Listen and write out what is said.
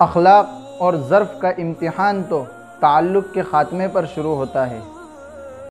اخلاق اور ظرف کا امتحان تو تعلق کے خاتمے پر شروع ہوتا ہے۔